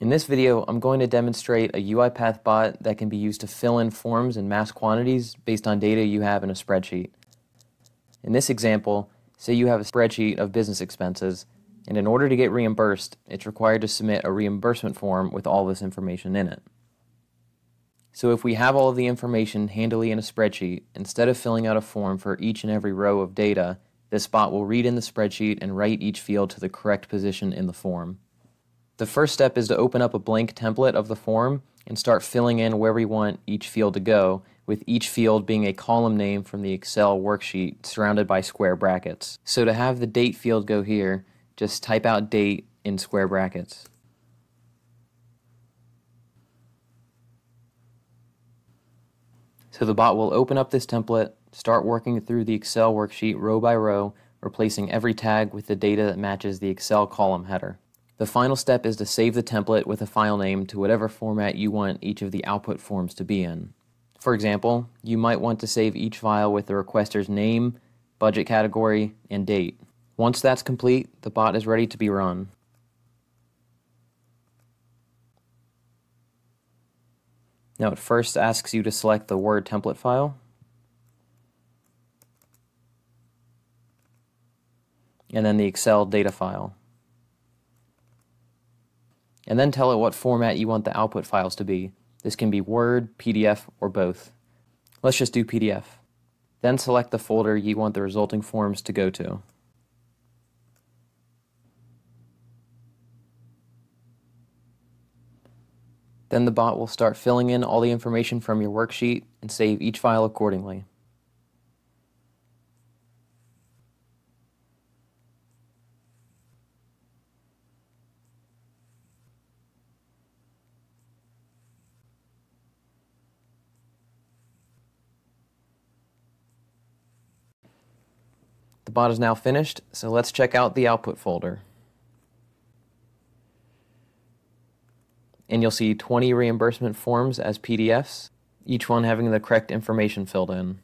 In this video, I'm going to demonstrate a UiPath bot that can be used to fill in forms in mass quantities based on data you have in a spreadsheet. In this example, say you have a spreadsheet of business expenses, and in order to get reimbursed, it's required to submit a reimbursement form with all this information in it. So if we have all of the information handily in a spreadsheet, instead of filling out a form for each and every row of data, this bot will read in the spreadsheet and write each field to the correct position in the form. The first step is to open up a blank template of the form and start filling in where we want each field to go, with each field being a column name from the Excel worksheet surrounded by square brackets. So to have the date field go here, just type out date in square brackets. So the bot will open up this template, start working through the Excel worksheet row by row, replacing every tag with the data that matches the Excel column header. The final step is to save the template with a file name to whatever format you want each of the output forms to be in. For example, you might want to save each file with the requester's name, budget category, and date. Once that's complete, the bot is ready to be run. Now it first asks you to select the Word template file. And then the Excel data file. And then tell it what format you want the output files to be. This can be Word, PDF, or both. Let's just do PDF. Then select the folder you want the resulting forms to go to. Then the bot will start filling in all the information from your worksheet and save each file accordingly. The bot is now finished, so let's check out the output folder. and you'll see 20 reimbursement forms as PDFs, each one having the correct information filled in.